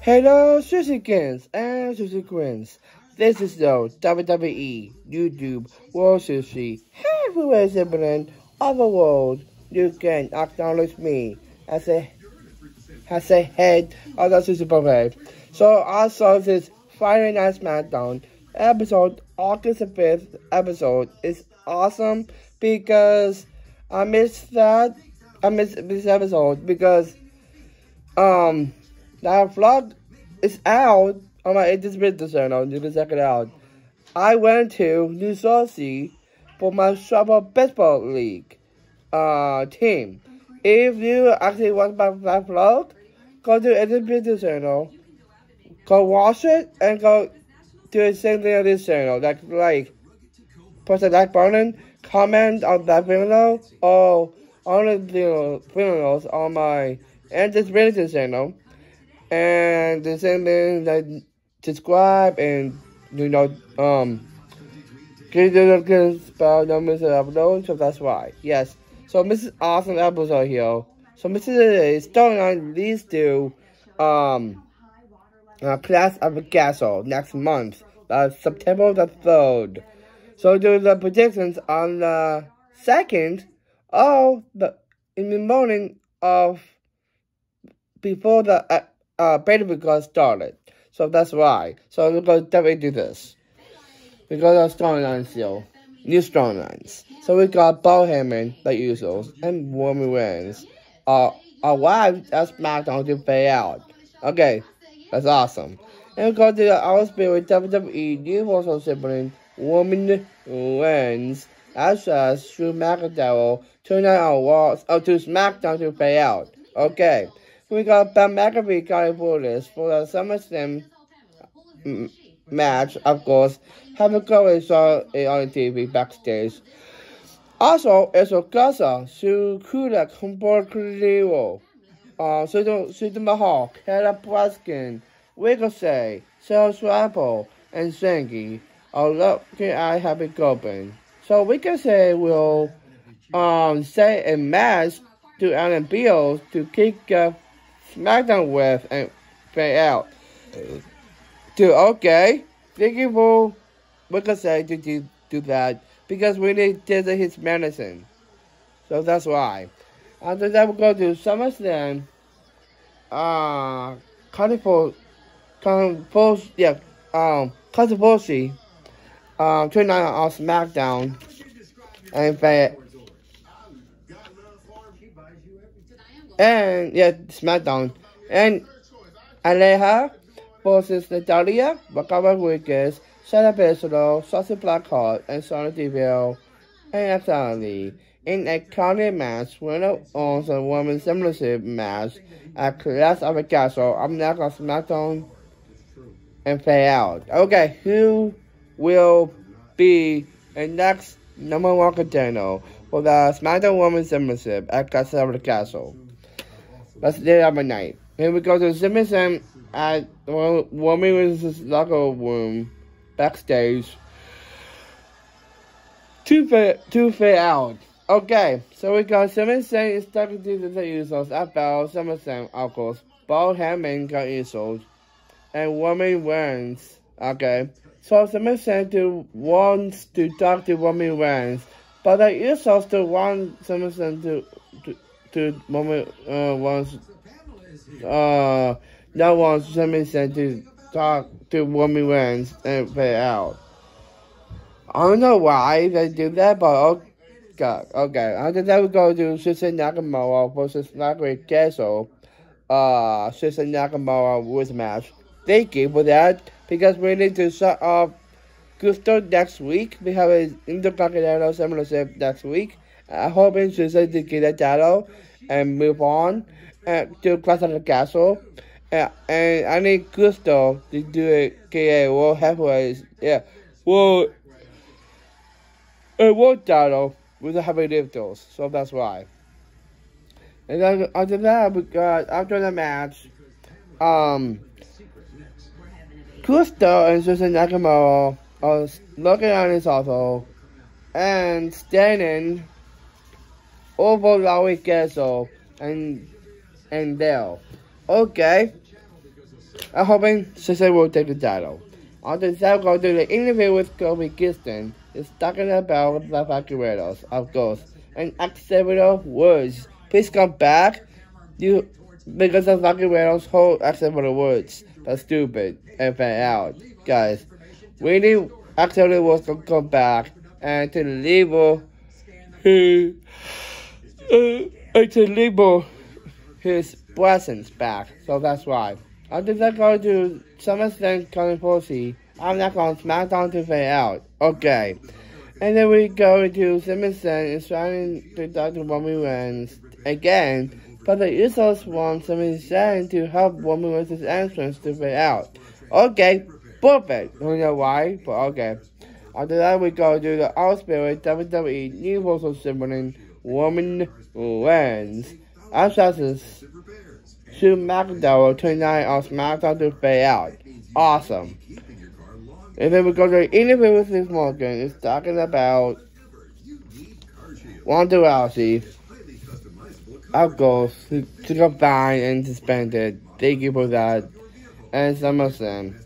Hello, Sushikins and Sushi Queens. This is the WWE YouTube World Sushi Heavyweight Champion of the world. You can acknowledge me as a as a head of the Sushi Buffet. So I saw this Friday Night SmackDown episode, August 5th episode is awesome because I missed that. I missed this episode because um that vlog is out on my Agents Business channel. You can check it out. I went to New Jersey for my Summer Baseball League uh, team. If you actually want my, my vlog, go to Agents Business channel, go watch it, and go do the same thing on this channel. Like, like, press the like button, comment on that video, or on the videos on my Agents Business channel. And the same thing, like, subscribe and, you know, um, get the notifications about no an upload, so that's why. Yes. So, Mrs. Awesome episode here. So, Mrs. is starting on these two, um, uh, Class of Castle next month, uh, September the 3rd. So, do the predictions on the 2nd of the, in the morning of, before the, uh, uh, beta got started. So that's why. So we're going to definitely do this. We got our storylines still. New storylines. So we got Paul Heyman, the usual, and Roman Reigns. Uh, arrived at SmackDown to pay out. Okay, that's awesome. And we got to the Our Spirit WWE new Universal Sibling Roman Reigns as as Drew McIntyre tonight on Raw, oh, to SmackDown to pay out. Okay. We got Ben McAfee got for the SummerSlam match, of course. Haven't covered saw it on TV backstage. Also, it's a Kulak, Humboldt Cordero, uh, Susan Mahal, Kayla Braskin, Ricochet, Sales Rapple, and Zangy are looking at having Goblin. So we can say we'll um, say a match to Alan Beals to kick off SmackDown with and pay out. Dude, okay, thank you for what I say to do, do that because we need to his medicine. So that's why. After that, we go to SummerSlam. Uh, Controversy, Controversy, yeah, um, Controversy, um, tonight on SmackDown, and and yeah, SmackDown. And Aleja versus Natalia, Bacaba Rodriguez, Shayna Baszler, Shotzi Blackheart, and Sonya Deville. And finally, in a county match, winner on the women's championship match at Clash of the Castle, I'm not gonna SmackDown and fade out. Okay, who will be the next number one contender for the SmackDown Women's Championship at Clash of the Castle? Let's do it my night. Here we go to Simpson at the women's locker room backstage. Two fit, two fit out. Okay, so we got Simpson is talking to the users about Simpson, of course. Paul Heyman got users, and woman wins. Okay, so Simpson to wants to talk to woman wins, but the users still want Simpson to to to moment uh wants uh that wants Jimmy said to talk to Woman Wins and pay out. I don't know why they do that, but okay. Okay, after that we go to Shinsuke Nakamura versus Nakamura Castle. Uh, Shinsuke Nakamura with match. Thank you for that because we need to shut off Gusto next week. We have an Intercontinental Championship next week. I hope Shinsuke to get a title and move on uh, to of the Castle. Uh, and I need Gusto to do it KA World Heavyweight. Yeah. Well, a world title with the heavyweight titles. So that's why. And then after that, we got, after the match, um, Gusto and Susan Nakamura are looking at his auto and standing over Larry Castle and and Dale. Okay. I'm hoping Cesar will take the title. The side, go to the interview with Kofi Kingston. He's talking about the Vaqueros, of course, and acceptable words. Please come back. You because the Vaqueros whole acceptable words. That's stupid and fan out. Guys, we need acceptable words to come back and to label his uh, to label his blessings back. So that's why. i After that go to SummerSlam California, I'm not going to SmackDown to fade out. Okay. And then we go to SummerSlam and trying to to Roman Reigns again. But the Usos want SummerSlam to help Roman Reigns' entrance to fade out. Okay. Perfect. Don't know why, but okay. After that, we go to the All Spirit WWE Universal Symboling Roman Reigns. Assassins to McDowell tonight on SmackDown to fade out. Awesome. And then we go to interview with Liv Morgan. It's talking about Ronda Rousey. Of course, to, got banned and suspended. Thank you for that. And SummerSlam.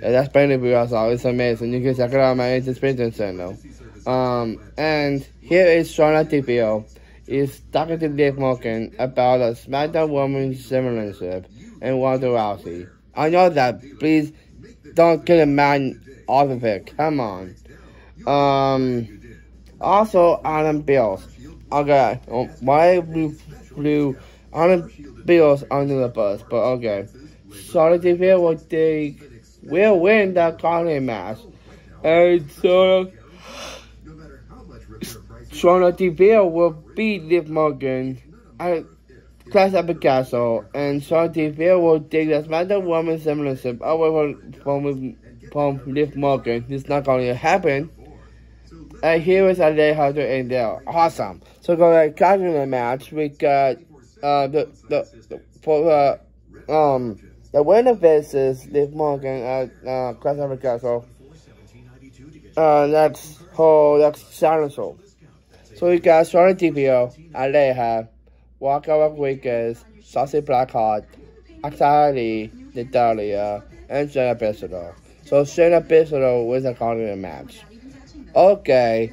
Yeah, that's basically also. It's amazing. You can check it out on my suspension channel. Um, and here is Sonya Deville is talking to Liv Morgan about a SmackDown Women's Championship and Ronda Rousey. I know that. Please don't get a man off of it. Come on. Um. Also, Adam Bills. Okay. Um, why we flew Adam Bills under the bus? But okay. To hear what they will win that Conley match. And so. Sonya Deville will beat Liv Morgan at Clash at the Castle, and Sonya Deville will take the SmackDown Women's Championship away from, from Liv Morgan. It's not going to happen. And here is a Alexa Hunter and there. Awesome. So go to the match. We got uh the the, the for uh um the winner versus Liv Morgan at uh Clash at the Castle. Uh that's whole that's Silent Soul. So we got Sonya Deville, Alexa, Waka Rodriguez, Shotzi Blackheart, Axali, Natalya, and Shayna Baszler. So Shayna Baszler wins a continent match. Okay.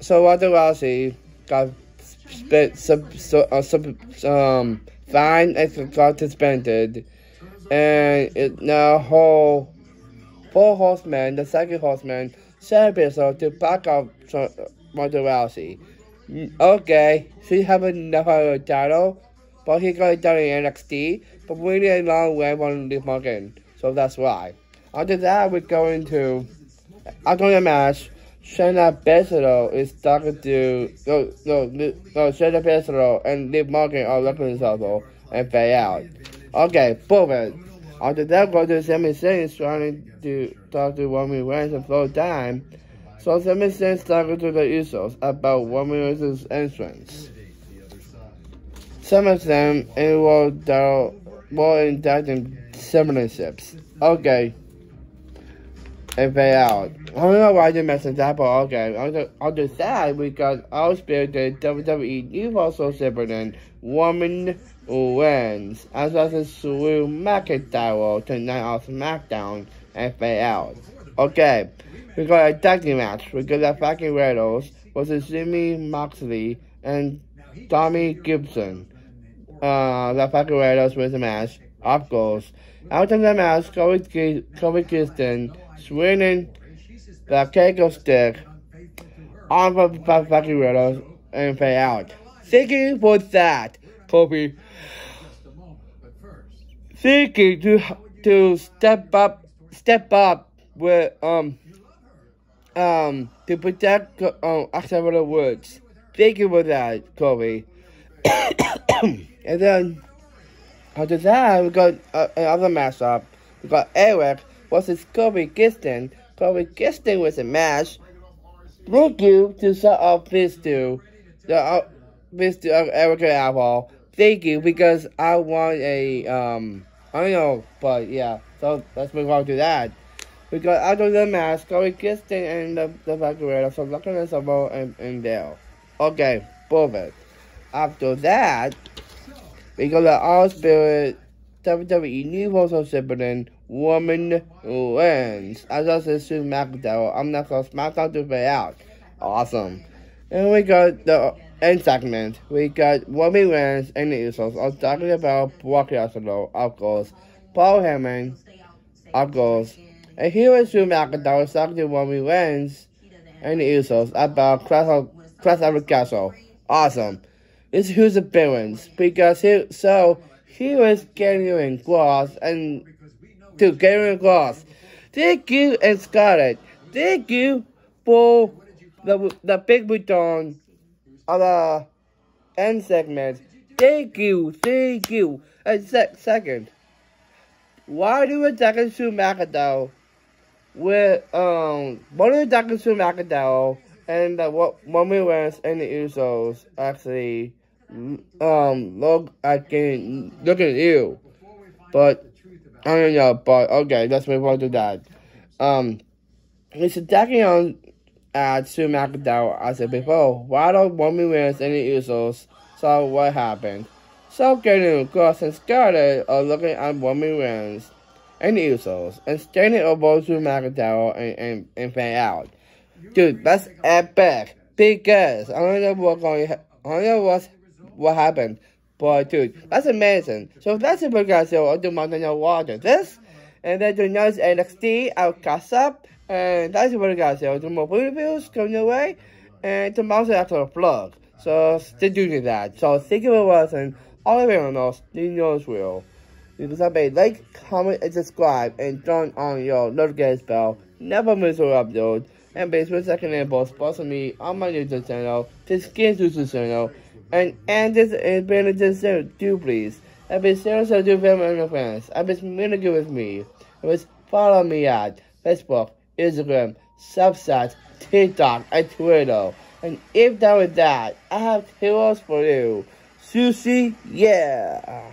So Ronda Rousey got spit, sub, so, uh, sub, um, fine and got suspended. And it now whole four horsemen, the second horseman, Shayna Baszler to back up Ronda Rousey. Okay, she have another title, but he got it in NXT, but we need a long way from Liv Morgan, so that's why. After that, we're going to, after the match, Shayna Baszler is talking to, no, no, no, Shayna Baszler and Liv Morgan are each and fade out. Okay, perfect. After that, go to Sami Zayn trying to talk to Roman Reigns and flow time. So Zayn talking to the Usos about Roman Reigns' entrance. Some of them involved more indicting championships. Okay. And they out. I don't know why didn't mention that, but okay. On the, the side, we got our spirited WWE Universal Champion Woman wins. As well as Drew McIntyre tonight on SmackDown and they out. Okay. We got a tag team match. We got the fucking Rattles versus Jimmy Moxley and Tommy Gibson. Uh, the fucking Rattles with the match. Of course. After the match, Kobe, Kofi Kingston swinging the kendo stick on the fucking Rattles and pay out. Thank you for that, Kobe. Thank you to to step up, step up with um um, to protect um, acceptable words. Thank you for that, Kobe. and then after that, we got uh, another matchup. We got Eric versus Kofi Kingston. Kofi Kingston was a match. Thank you to set up this to the uh, this to uh, Apple. Thank you because I want a um I don't know, but yeah. So let's move on to that. We got out of the mask, Corey Kingston and the, the so looking at Sabo and, and Dale. Okay, perfect. After that, we got the All Spirit WWE Universal Champion Roman Reigns. As I said to SmackDown, I'm not to SmackDown to play out. Awesome. And we got the end segment. We got Roman Reigns and the Usos. I'm talking about Brock Lesnar, of course. Paul Heyman, of course. And here is Drew McIntyre talking to Roman Reigns and the Usos about Clash of Castle. Awesome. This the villains because he so he was getting Cross and to Karrion Kross. Thank you and Scarlett. Thank you for the the big button of the end segment. Thank you, thank you. And sec second, why do we second to McIntyre with um one of the second to McIntyre and uh, what Roman Reigns and the Usos actually um, look at getting, looking at you. But, I don't know, but, okay, let's move on to that. Um, he's attacking on at Sue McIntyre, I said before, why don't Roman Reigns any Usos saw what happened. So getting across and Scarlett are looking at Roman Reigns and the Usos and standing over to McIntyre and, and, and fan out. Dude, that's epic. Because I don't know what's going I don't know what's what happened. But dude, that's amazing. So that's it for guys. So I'll do my water this. And then do next NXT I'll cast up. And that's it for guys. So I'll do more reviews coming your way. And tomorrow's after a vlog. So stay tuned to that. So thank you for watching. All of you know, you know real. You can subscribe, like, comment, and subscribe, and turn on your notification bell. Never miss an upload. And please, for second and both sponsor me on my YouTube channel, the Skin YouTube channel. And and this is Benedict Sarah, do please. And be serious to do family and friends. And be communicate with me. And please follow me at Facebook, Instagram, Snapchat, TikTok, and Twitter. And if that was that, I have heroes for you. Sushi, yeah.